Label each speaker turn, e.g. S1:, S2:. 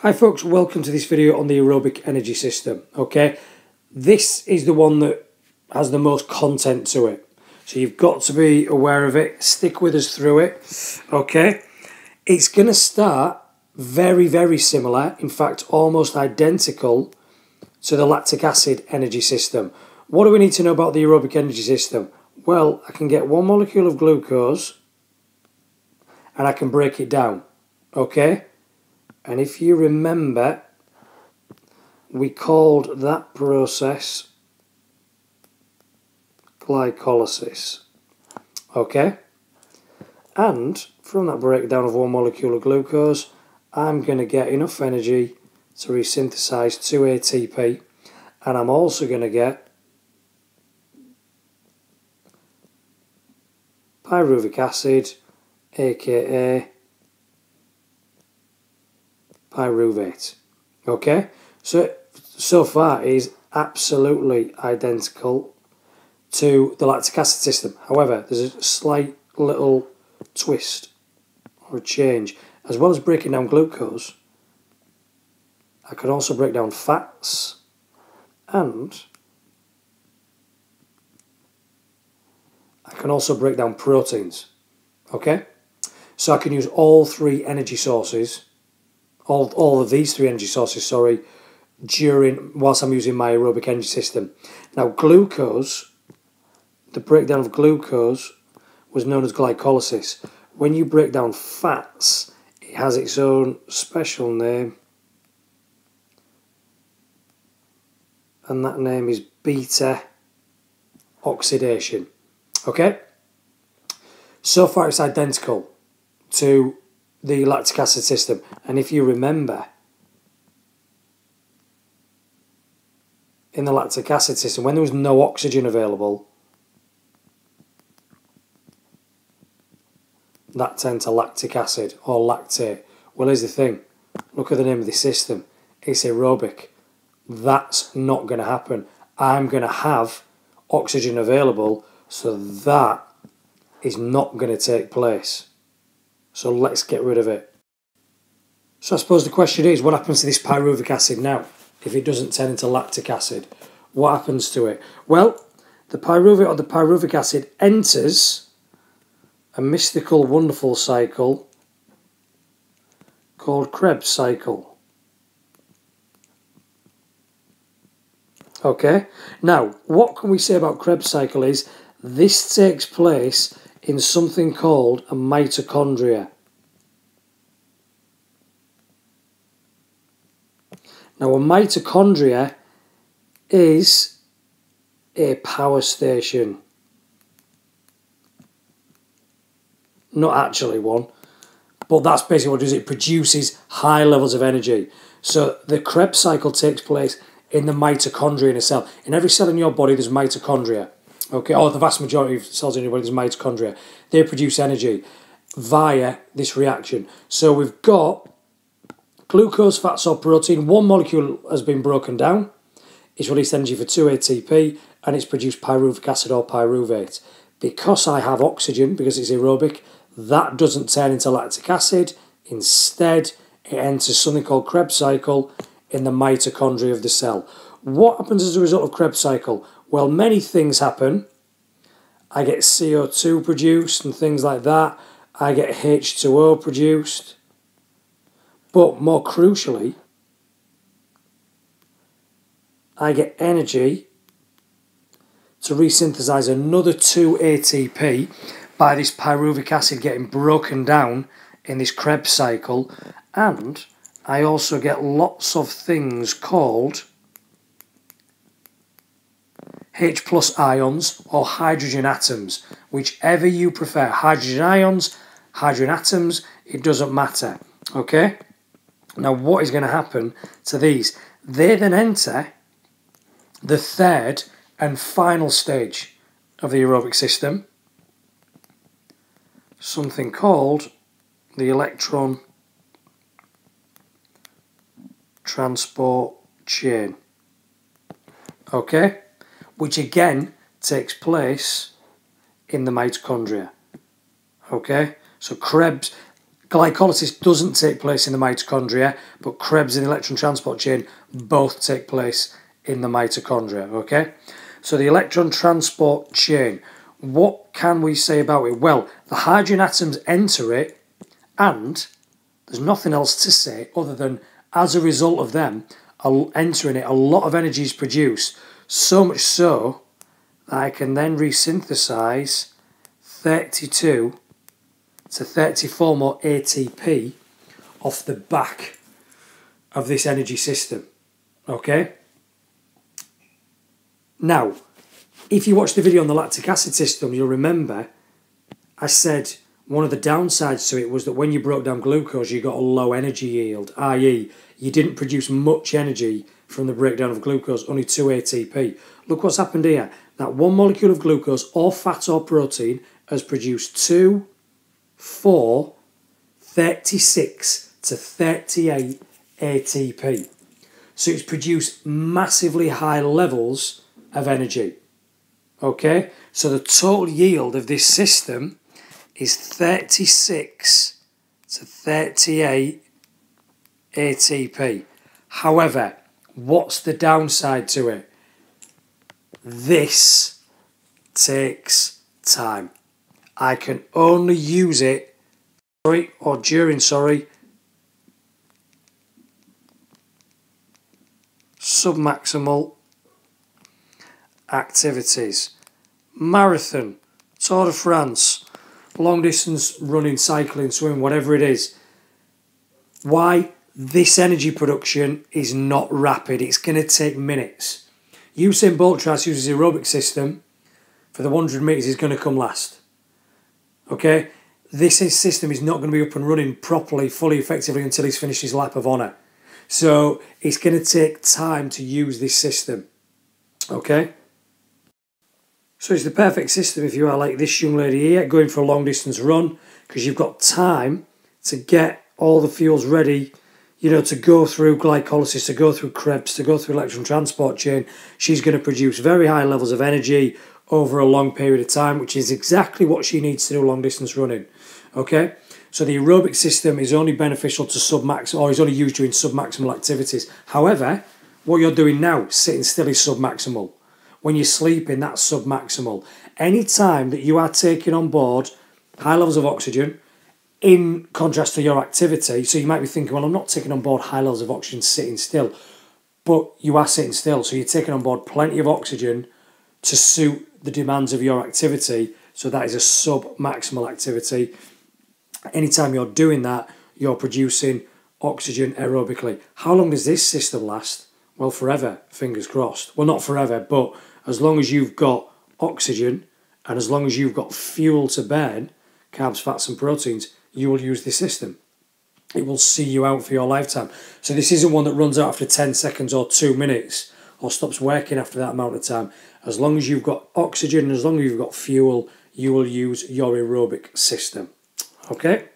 S1: Hi folks, welcome to this video on the aerobic energy system. Okay, this is the one that has the most content to it. So you've got to be aware of it, stick with us through it. Okay, it's going to start very, very similar, in fact, almost identical to the lactic acid energy system. What do we need to know about the aerobic energy system? Well, I can get one molecule of glucose and I can break it down. Okay? And if you remember, we called that process glycolysis. Okay? And from that breakdown of one molecule of glucose, I'm going to get enough energy to resynthesize 2 ATP, and I'm also going to get pyruvic acid, aka pyruvate. Okay, so so far it is absolutely identical to the lactic acid system. However, there's a slight little twist or change. As well as breaking down glucose, I can also break down fats and I can also break down proteins. Okay? So I can use all three energy sources all, all of these three energy sources, sorry, during whilst I'm using my aerobic energy system. Now, glucose, the breakdown of glucose was known as glycolysis. When you break down fats, it has its own special name, and that name is beta oxidation. Okay? So far, it's identical to the lactic acid system. And if you remember, in the lactic acid system, when there was no oxygen available, that turned to lactic acid or lactate. Well, here's the thing look at the name of the system it's aerobic. That's not going to happen. I'm going to have oxygen available, so that is not going to take place. So let's get rid of it. So I suppose the question is, what happens to this pyruvic acid now? If it doesn't turn into lactic acid, what happens to it? Well, the pyruvic or the pyruvic acid enters a mystical, wonderful cycle called Krebs cycle. Okay, now what can we say about Krebs cycle is this takes place in something called a mitochondria. Now, a mitochondria is a power station. Not actually one, but that's basically what it does. It produces high levels of energy. So the Krebs cycle takes place in the mitochondria in a cell. In every cell in your body, there's mitochondria. Okay, or the vast majority of cells in your body is mitochondria. They produce energy via this reaction. So we've got glucose, fats, or protein. One molecule has been broken down. It's released energy for 2 ATP and it's produced pyruvic acid or pyruvate. Because I have oxygen, because it's aerobic, that doesn't turn into lactic acid. Instead, it enters something called Krebs cycle in the mitochondria of the cell. What happens as a result of Krebs cycle? Well, many things happen. I get CO2 produced and things like that. I get H2O produced. But more crucially, I get energy to resynthesize another 2 ATP by this pyruvic acid getting broken down in this Krebs cycle. And I also get lots of things called H plus ions or hydrogen atoms, whichever you prefer. Hydrogen ions, hydrogen atoms, it doesn't matter. Okay? Now, what is going to happen to these? They then enter the third and final stage of the aerobic system, something called the electron transport chain. Okay? Which again takes place in the mitochondria. Okay, so Krebs, glycolysis doesn't take place in the mitochondria, but Krebs and the electron transport chain both take place in the mitochondria. Okay, so the electron transport chain. What can we say about it? Well, the hydrogen atoms enter it, and there's nothing else to say other than as a result of them entering it, a lot of energy is produced. So much so that I can then resynthesize 32 to 34 more ATP off the back of this energy system. Okay? Now, if you watch the video on the lactic acid system, you'll remember I said one of the downsides to it was that when you broke down glucose, you got a low energy yield, i.e., you didn't produce much energy from the breakdown of glucose, only 2 ATP. Look what's happened here. That one molecule of glucose, or fat or protein, has produced 2, 4, 36 to 38 ATP. So it's produced massively high levels of energy. Okay, so the total yield of this system is 36 to 38 ATP. However, what's the downside to it? This takes time. I can only use it sorry or during sorry submaximal activities. Marathon, Tour de France, long distance running, cycling, swimming, whatever it is. Why? This energy production is not rapid. It's going to take minutes. Usain Bolt tries to use his aerobic system for the 100 metres is going to come last. Okay? This system is not going to be up and running properly, fully effectively until he's finished his lap of honour. So it's going to take time to use this system. Okay? So it's the perfect system if you are like this young lady here going for a long distance run because you've got time to get all the fuels ready, you know, to go through glycolysis, to go through Krebs, to go through electron transport chain. She's going to produce very high levels of energy over a long period of time, which is exactly what she needs to do long distance running. Okay? So the aerobic system is only beneficial to submax or is only used during submaximal activities. However, what you're doing now, sitting still, is submaximal when you're sleeping, that's submaximal. Any time that you are taking on board high levels of oxygen, in contrast to your activity, so you might be thinking, well, I'm not taking on board high levels of oxygen sitting still, but you are sitting still, so you're taking on board plenty of oxygen to suit the demands of your activity. So that is a sub-maximal activity. Anytime you're doing that, you're producing oxygen aerobically. How long does this system last? Well, forever, fingers crossed. Well, not forever, but as long as you've got oxygen and as long as you've got fuel to burn, carbs, fats, and proteins, you will use this system. It will see you out for your lifetime. So this isn't one that runs out after 10 seconds or two minutes or stops working after that amount of time. As long as you've got oxygen, as long as you've got fuel, you will use your aerobic system. Okay?